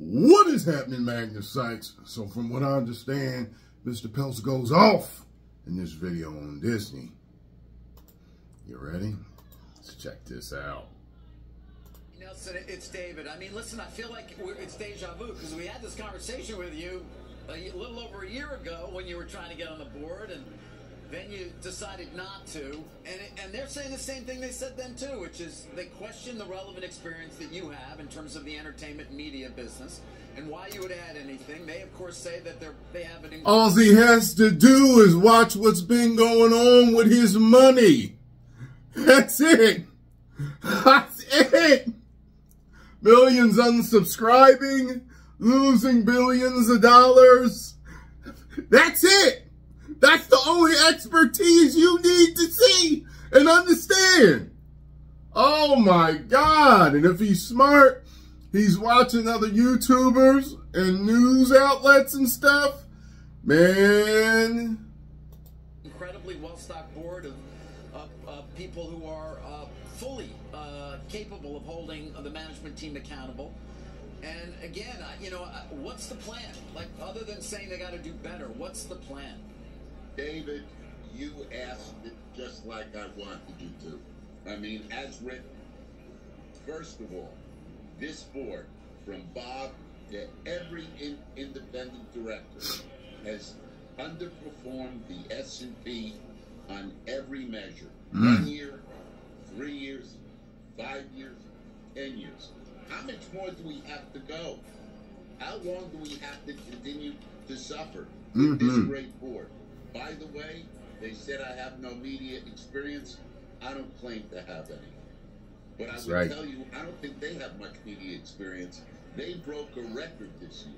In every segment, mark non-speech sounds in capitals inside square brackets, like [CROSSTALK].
What is happening, Magnusites? So from what I understand, Mr. Peltz goes off in this video on Disney. You ready? Let's check this out. Nelson, it's David. I mean, listen, I feel like it's deja vu because we had this conversation with you a little over a year ago when you were trying to get on the board and then you decided not to. And, and they're saying the same thing they said then too, which is they question the relevant experience that you have in terms of the entertainment media business and why you would add anything. They of course say that they're they have an. All he has to do is watch what's been going on with his money. That's it. That's it. Millions unsubscribing, losing billions of dollars. That's it. That's the only expertise you need to see and understand. Oh my God. And if he's smart, he's watching other YouTubers and news outlets and stuff. Man. Incredibly well-stocked board of, of people who are uh, fully uh, capable of holding the management team accountable. And again, you know, what's the plan? Like, other than saying they got to do better, what's the plan? David, you asked it just like I wanted you to. I mean, as written. First of all, this board, from Bob to every in independent director, has underperformed the S&P on every measure. Mm. One year, three years, five years, ten years. How much more do we have to go? How long do we have to continue to suffer with mm -hmm. this mm-hmm. great board? By the way, they said I have no media experience. I don't claim to have any. But I will right. tell you, I don't think they have much media experience. They broke a record this year.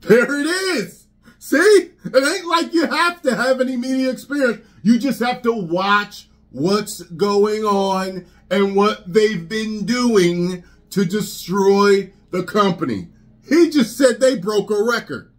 There it is. See? It ain't like you have to have any media experience. You just have to watch what's going on and what they've been doing to destroy the company. He just said they broke a record.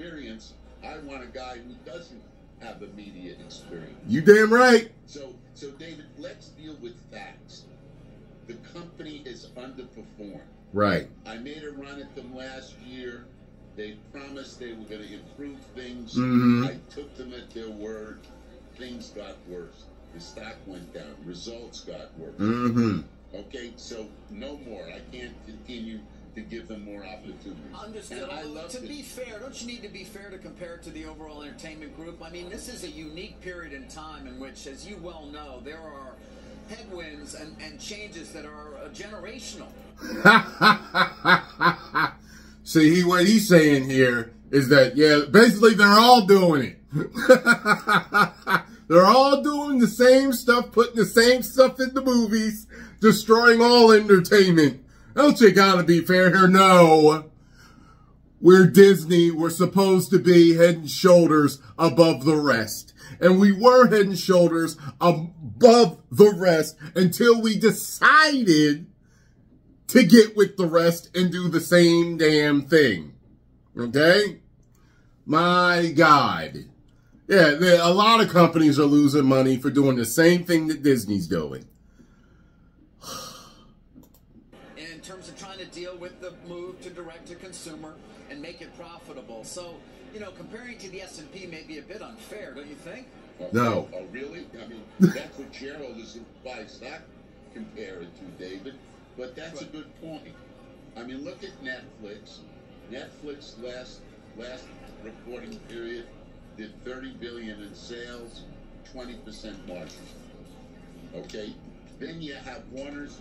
Experience, I want a guy who doesn't have a media experience. You damn right. So, so David, let's deal with facts. The company is underperformed. Right. I made a run at them last year. They promised they were going to improve things. Mm-hmm. I took them at their word. Things got worse. The stock went down. Results got worse. Mm-hmm. Okay, so no more. I can't continue to give them more opportunities. Understood. to be fair, don't you need to be fair to compare it to the overall entertainment group? I mean, this is a unique period in time in which, as you well know, there are headwinds and, and changes that are uh, generational. [LAUGHS] See, he, what he's saying here is that, yeah, basically they're all doing it. [LAUGHS] they're all doing the same stuff, putting the same stuff in the movies, destroying all entertainment. Don't you gotta be fair here? No. We're Disney. We're supposed to be head and shoulders above the rest. And we were head and shoulders above the rest until we decided to get with the rest and do the same damn thing. Okay? My God. Yeah, a lot of companies are losing money for doing the same thing that Disney's doing. Deal with the move to direct to consumer and make it profitable. So, you know, comparing to the S&P may be a bit unfair, don't you think? No. Oh, oh really? I mean, [LAUGHS] that's what shareholders who buy stock compare it to, David. But that's a good point. I mean, look at Netflix. Netflix last last reporting period did 30 billion in sales, 20% margin. Okay? Then you have Warner's,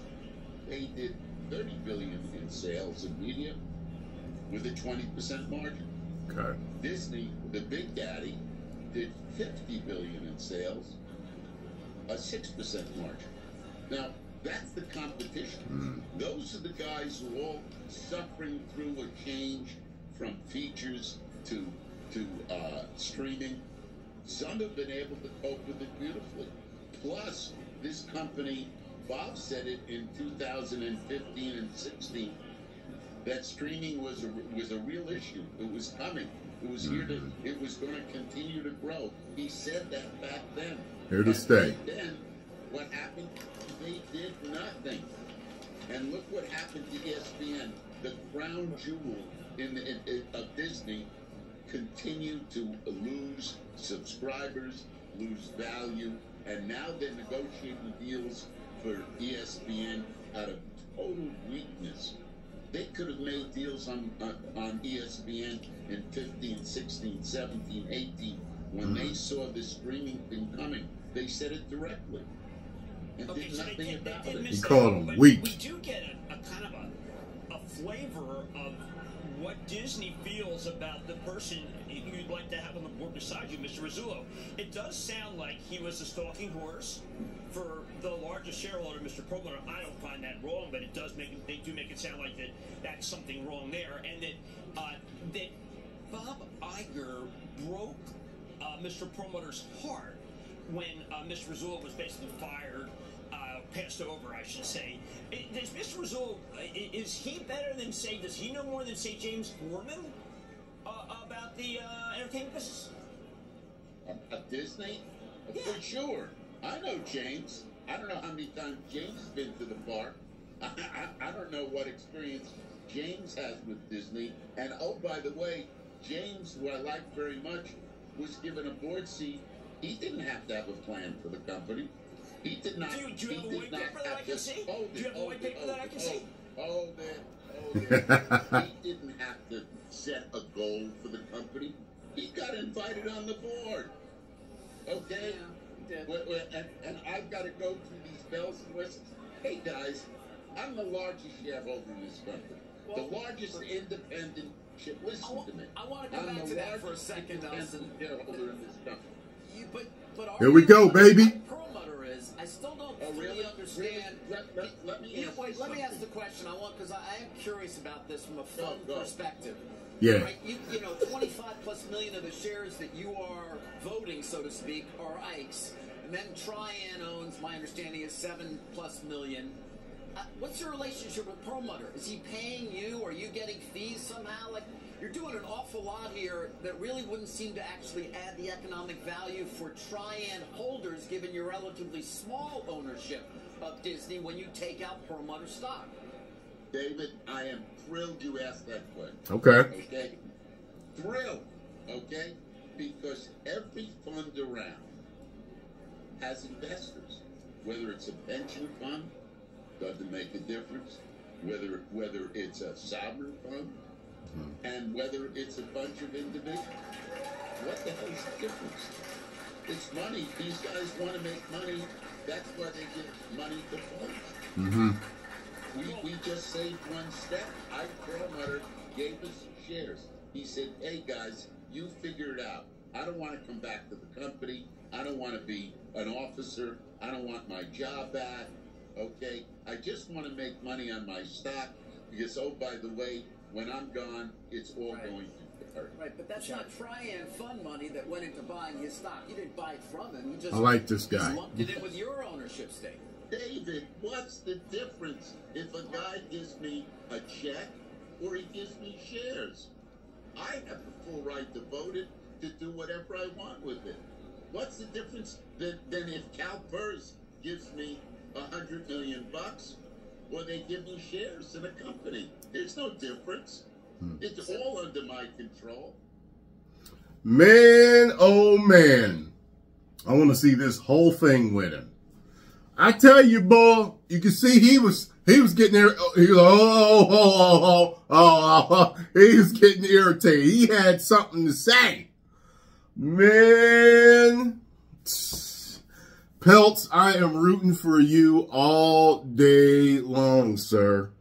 they did 30 billion in sales in media with a 20% margin. Okay. Disney, the big daddy, did 50 billion in sales, a 6% margin. Now, that's the competition. Mm. Those are the guys who are all suffering through a change from features to to uh, streaming. Some have been able to cope with it beautifully. Plus, this company Bob said it in 2015 and 16 that streaming was a, was a real issue. It was coming. It was here to. Mm-hmm. It was going to continue to grow. He said that back then. Here to And stay. Then what happened? They did nothing. And look what happened to ESPN. The crown jewel in, the, in, in of Disney continued to lose subscribers, lose value, and now they're negotiating deals for ESPN out of total weakness. They could have made deals on, on, on ESPN in 15, 16, 17, 18 when they mm-hmm. saw the streaming thing coming. They said it directly and Okay, did so they nothing did, they about did it. miss He that called one, him but weak. We do get a, a kind of a, a flavor of what Disney feels about the person you'd like to have on the board beside you, Mr. Rasulo. It does sound like he was a stalking horse for the largest shareholder, Mr. Perlmutter. I don't find that wrong, but it does make they do make it sound like that that's something wrong there, and that uh, that Bob Iger broke uh, Mr. Perlmutter's heart when uh, Mr. Rasulo was basically fired, uh, passed over, I should say. Does Mr. Rasulo, uh, is he better than, say, does he know more than, say, James about the uh, entertainment business? At Disney? Yeah. For sure. I know James. I don't know how many times James has been to the park. I, I, I don't know what experience James has with Disney. And oh, by the way, James, who I like very much, was given a board seat. He didn't have to have a plan for the company. He did not. Do you- do you he have a did white paper that I can see? Do you it, have a hold white it, paper that I can see? Hold it, hold it. [LAUGHS] he didn't have to set a goal for the company. He got invited on the board. Okay? Yeah, he did. Wait, wait, and, and I've got to go through these bells and whistles. Hey guys, I'm the largest shareholder in this company. Well, the largest independent share. Listen I to me. I wanna come I'm back to that for a largest second, independent Nelson. shareholder in this company. You, but, but Here we go, baby. what Perlmutter is, I still don't Oh, fully really? understand. Really? Let- let- let me You- ask wait, let me ask the question. I want because I, I am curious about this from a fun Go, go. perspective. Yeah. Right? You, you know, 25 plus million of the shares that you are voting, so to speak, are Ike's. And then Trian owns, my understanding is 7 plus million. Uh, what's your relationship with Perlmutter? Is he paying you? Are you getting fees somehow? Like, you're doing an awful lot here that really wouldn't seem to actually add the economic value for Trian holders given your relatively small ownership of Disney when you take out Perlmutter stock. David, I am thrilled you asked that question. Okay. Okay? Thrilled. Okay? Because every fund around has investors. Whether it's a pension fund, doesn't make a difference. Whether whether it's a sovereign fund, and whether it's a bunch of individuals. What the hell is the difference? It's money. These guys want to make money. That's why they give money to funds. Mm-hmm. We, we just saved one step. I Perlmutter gave us shares. He said, hey guys, you figure it out. I don't want to come back to the company. I don't want to be an officer. I don't want my job back. Okay? I just want to make money on my stock because, oh, by the way, when I'm gone, it's all Right. going to hurt. Right, but that's not Trian fund money that went into buying his stock. You didn't buy it from him. You just I like this guy. lumped it in with your ownership stake. David, what's the difference if a guy gives me a check or he gives me shares? I have the full right to vote it, to do whatever I want with it. What's the difference than, than if CalPERS gives me a hundred million bucks or they give me shares in a company? There's no difference. Hmm. It's all under my control. Man, oh man. I want to see this whole thing with him. I tell you, boy, you can see he was he was getting there. He was oh, oh oh oh oh oh, oh. he was getting irritated. He had something to say. Man, Peltz, I am rooting for you all day long, sir.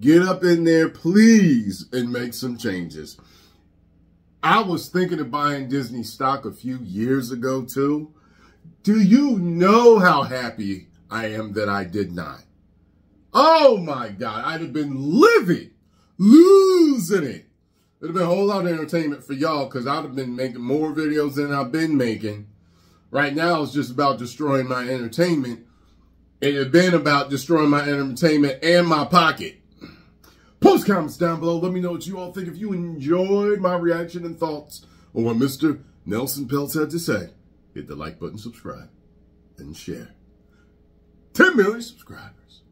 Get up in there, please, and make some changes. I was thinking of buying Disney stock a few years ago, too. Do you know how happy I am that I did not? Oh my God, I'd have been livid, losing it. It'd have been a whole lot of entertainment for y'all because I'd have been making more videos than I've been making. Right now, it's just about destroying my entertainment. It had been about destroying my entertainment and my pocket. Post comments down below. Let me know what you all think. If you enjoyed my reaction and thoughts on what Mr. Nelson Peltz had to say, hit the like button, subscribe, and share. 10 million subscribers.